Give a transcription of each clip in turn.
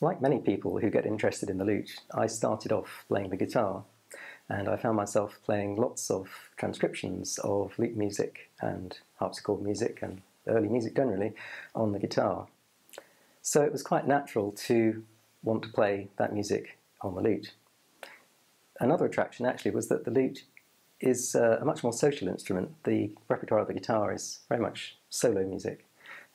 like many people who get interested in the lute, I started off playing the guitar and I found myself playing lots of transcriptions of lute music and harpsichord music and early music generally on the guitar. So it was quite natural to want to play that music on the lute. Another attraction actually was that the lute is uh, a much more social instrument. The repertoire of the guitar is very much solo music,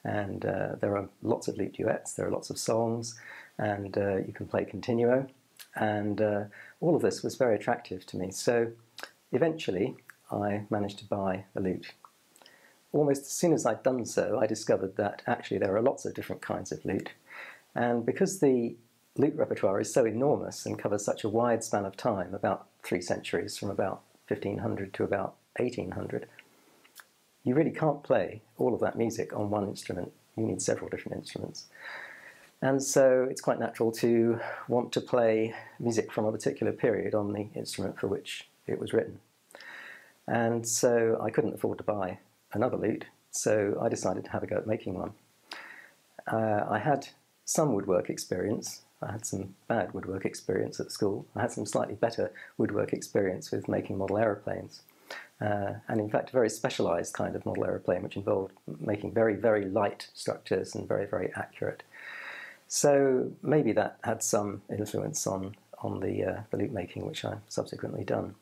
and uh, there are lots of lute duets, there are lots of songs, and uh, you can play continuo, and uh, all of this was very attractive to me. So eventually, I managed to buy a lute. Almost as soon as I'd done so, I discovered that actually there are lots of different kinds of lute, and because the lute repertoire is so enormous and covers such a wide span of time, about three centuries, from about 1500 to about 1800, you really can't play all of that music on one instrument. You need several different instruments. And so it's quite natural to want to play music from a particular period on the instrument for which it was written. And so I couldn't afford to buy another lute, so I decided to have a go at making one. Uh, I had some woodwork experience. I had some bad woodwork experience at school. I had some slightly better woodwork experience with making model aeroplanes. Uh, and in fact, a very specialized kind of model aeroplane, which involved making very, very light structures and very, very accurate. So maybe that had some influence on, on the, uh, the lute making, which I've subsequently done.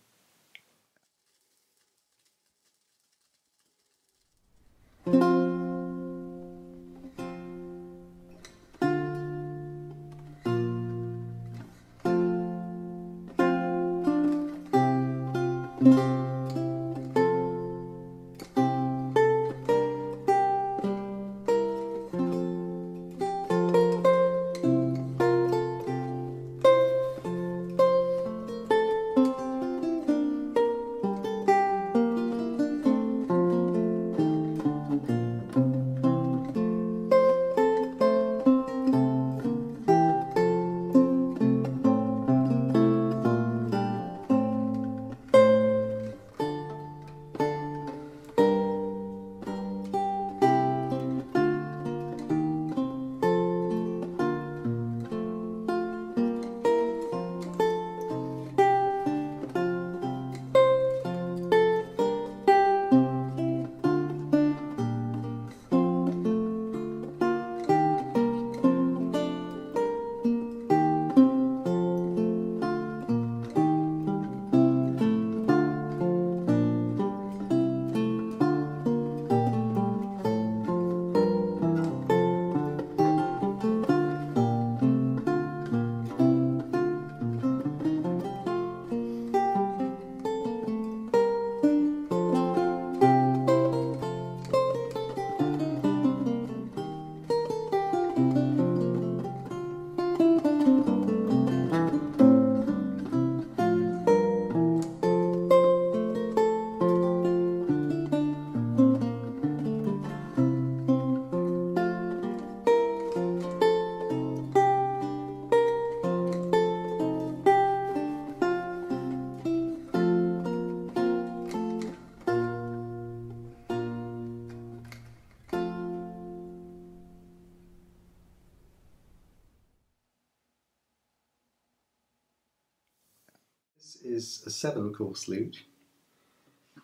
Is a seven course lute.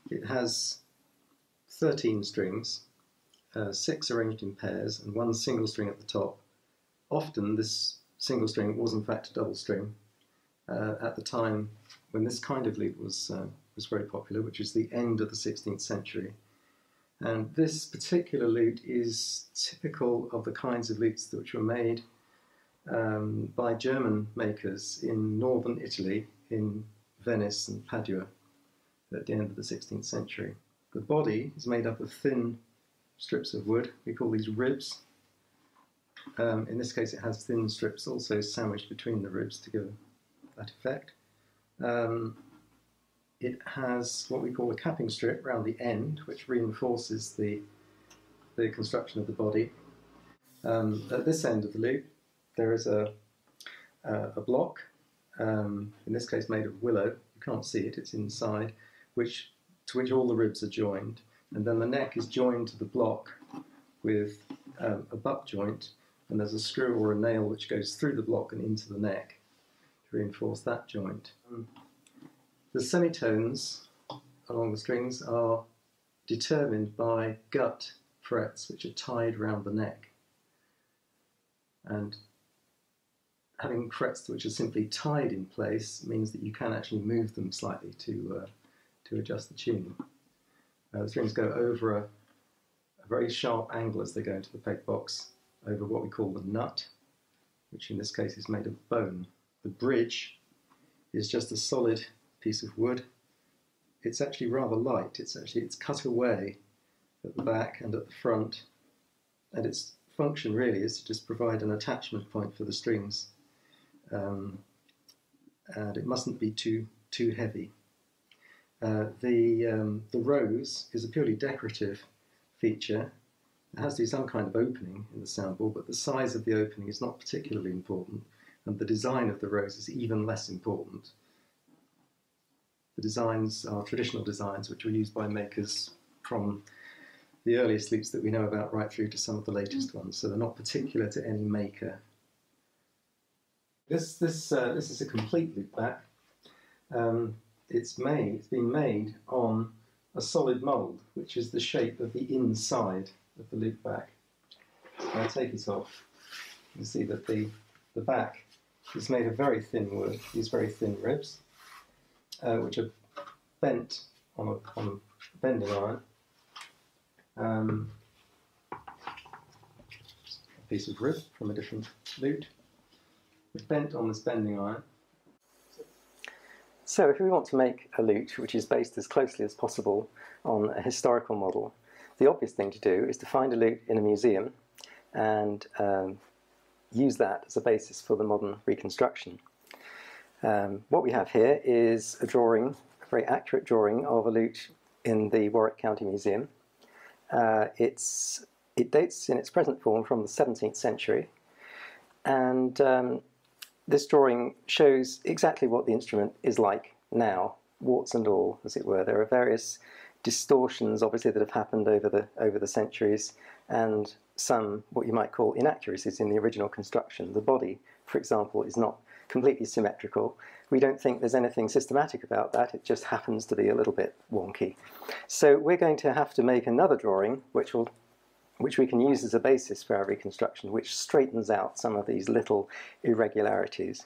It has 13 strings, uh, six arranged in pairs, and one single string at the top. Often this single string was in fact a double string. Uh, at the time when this kind of lute was, uh, was very popular, which is the end of the 16th century. And this particular lute is typical of the kinds of lutes which were made um, by German makers in northern Italy in Venice and Padua at the end of the 16th century. The body is made up of thin strips of wood. We call these ribs. Um, in this case, it has thin strips also sandwiched between the ribs to give that effect. Um, it has what we call a capping strip around the end, which reinforces the, the construction of the body. Um, at this end of the lute, there is a, a, a block um, in this case made of willow. You can't see it, it's inside, which to which all the ribs are joined. And then the neck is joined to the block with um, a butt joint, and there's a screw or a nail which goes through the block and into the neck to reinforce that joint. The semitones along the strings are determined by gut frets which are tied around the neck. And having frets which are simply tied in place means that you can actually move them slightly to, uh, to adjust the tune. Uh, the strings go over a, a, very sharp angle as they go into the peg box over what we call the nut, which in this case is made of bone. The bridge is just a solid piece of wood. It's actually rather light. It's actually it's cut away at the back and at the front, and its function really is to just provide an attachment point for the strings, um, and it mustn't be too too heavy. Uh, the um, the rose is a purely decorative feature. It has to be some kind of opening in the soundboard, but the size of the opening is not particularly important, and the design of the rose is even less important. The designs are traditional designs which were used by makers from the earliest lutes that we know about right through to some of the latest ones, so they're not particular to any maker. This, this, uh, this is a complete lute back. Um, it's made, it's been made on a solid mould, which is the shape of the inside of the lute back. I take it off, you see that the, the back is made of very thin wood, these very thin ribs uh, which are bent on a, on a bending iron. Um, a piece of rib from a different lute, bent on this bending iron. So if we want to make a lute which is based as closely as possible on a historical model, the obvious thing to do is to find a lute in a museum and um, use that as a basis for the modern reconstruction. Um, what we have here is a drawing, a very accurate drawing of a lute in the Warwick County Museum. Uh, it's, it dates in its present form from the 17th century and um, this drawing shows exactly what the instrument is like now, warts and all, as it were. There are various distortions, obviously, that have happened over the, over the centuries and some, what you might call, inaccuracies in the original construction. The body, for example, is not completely symmetrical. We don't think there's anything systematic about that, it just happens to be a little bit wonky. So we're going to have to make another drawing which will which we can use as a basis for our reconstruction, which straightens out some of these little irregularities.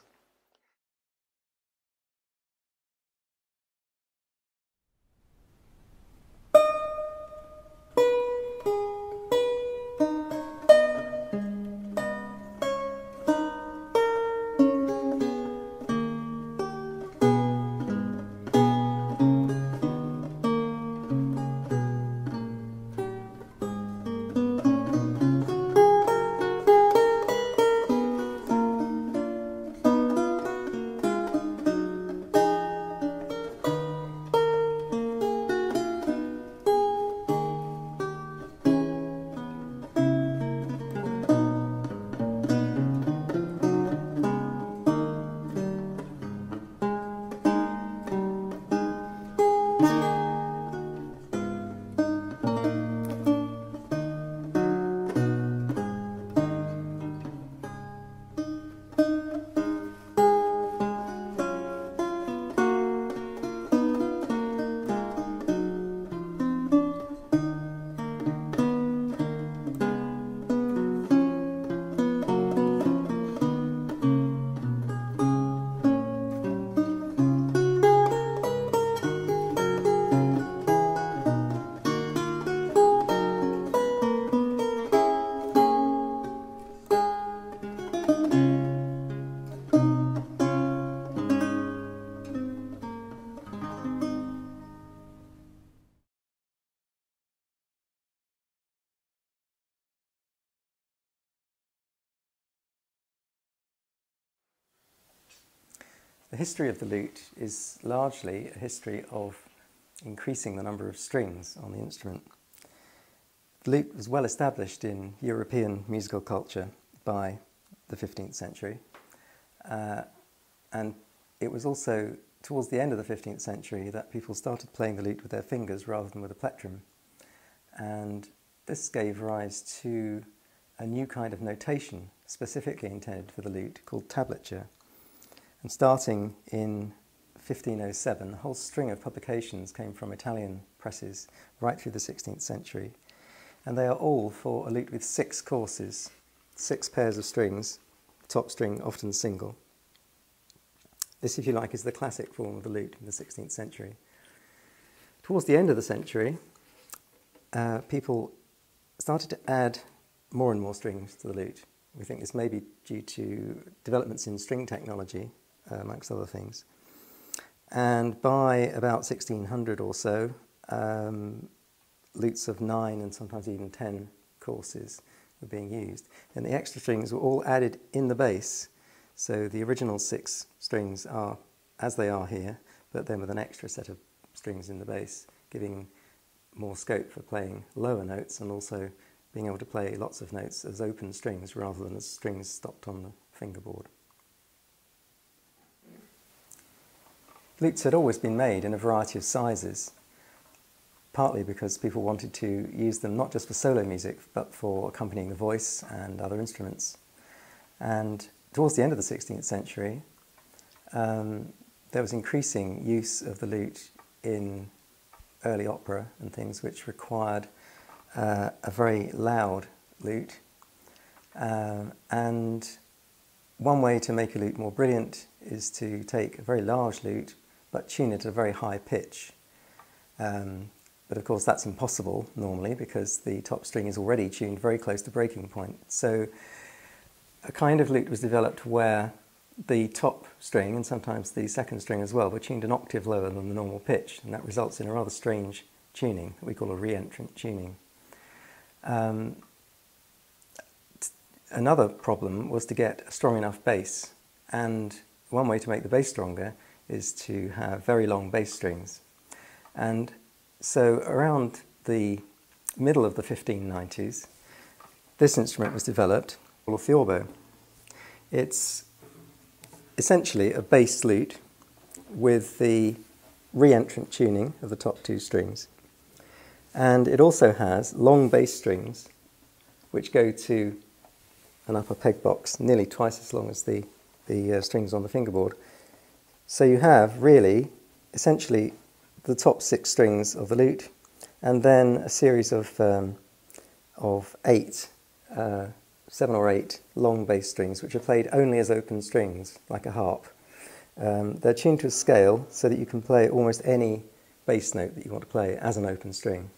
The history of the lute is largely a history of increasing the number of strings on the instrument. The lute was well established in European musical culture by the 15th century, uh, and it was also towards the end of the 15th century that people started playing the lute with their fingers rather than with a plectrum. And this gave rise to a new kind of notation specifically intended for the lute called tablature. And starting in 1507, a whole string of publications came from Italian presses right through the 16th century. And they are all for a lute with six courses, six pairs of strings, top string often single. This, if you like, is the classic form of the lute in the 16th century. Towards the end of the century, uh, people started to add more and more strings to the lute. We think this may be due to developments in string technology, amongst other things. And by about 1600 or so, um, lutes of nine and sometimes even ten courses were being used. And the extra strings were all added in the bass. So the original six strings are as they are here, but then with an extra set of strings in the bass, giving more scope for playing lower notes and also being able to play lots of notes as open strings rather than as strings stopped on the fingerboard. Lutes had always been made in a variety of sizes, partly because people wanted to use them not just for solo music but for accompanying the voice and other instruments. And towards the end of the 16th century, um, there was increasing use of the lute in early opera and things which required uh, a very loud lute. Um, and one way to make a lute more brilliant is to take a very large lute but tune it at a very high pitch. Um, but of course, that's impossible normally because the top string is already tuned very close to breaking point. So, a kind of lute was developed where the top string and sometimes the second string as well were tuned an octave lower than the normal pitch, and that results in a rather strange tuning that we call a reentrant tuning. Um, another problem was to get a strong enough bass, and one way to make the bass stronger is to have very long bass strings. And so around the middle of the 1590s, this instrument was developed, called a theorbo. It's essentially a bass lute with the re-entrant tuning of the top two strings. And it also has long bass strings which go to an upper peg box nearly twice as long as the, the uh, strings on the fingerboard. So you have really essentially the top six strings of the lute and then a series of, um, of eight uh, seven or eight long bass strings, which are played only as open strings, like a harp. Um, they're tuned to a scale so that you can play almost any bass note that you want to play as an open string.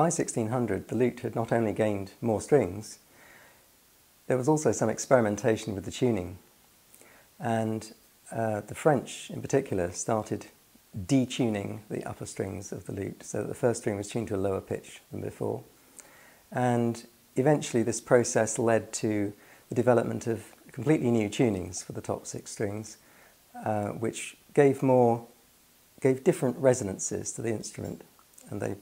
By 1600, the lute had not only gained more strings, there was also some experimentation with the tuning. And uh, the French, in particular, started detuning the upper strings of the lute so that the first string was tuned to a lower pitch than before. And eventually, this process led to the development of completely new tunings for the top six strings, uh, which gave more, gave different resonances to the instrument, and they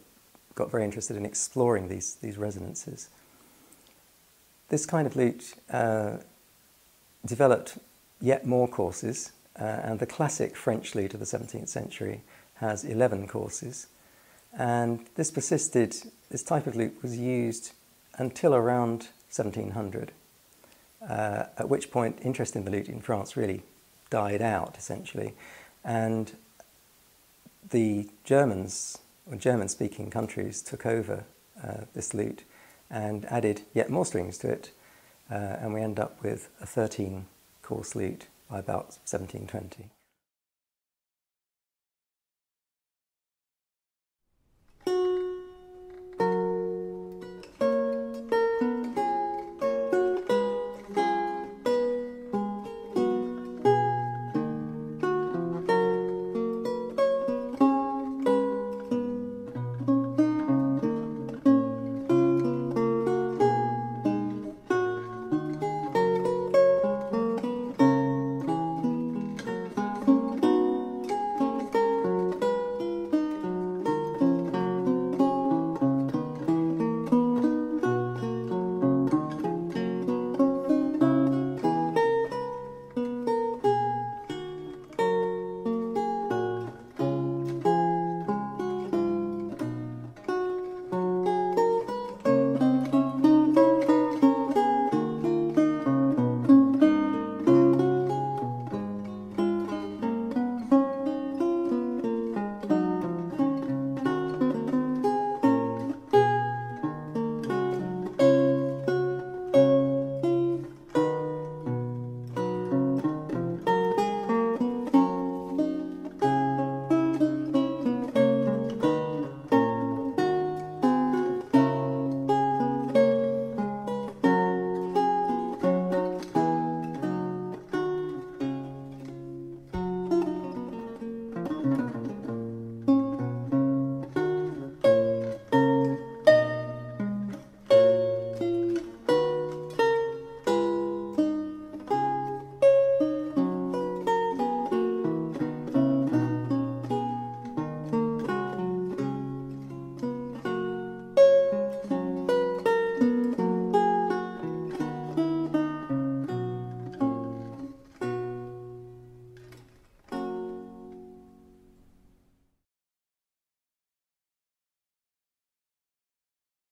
got very interested in exploring these, these resonances. This kind of lute uh, developed yet more courses, uh, and the classic French lute of the 17th century has 11 courses. And this persisted, this type of lute was used until around 1700, uh, at which point interest in the lute in France really died out essentially. And the Germans, or German speaking countries, took over uh, this lute and added yet more strings to it, uh, and we end up with a 13 course lute by about 1720.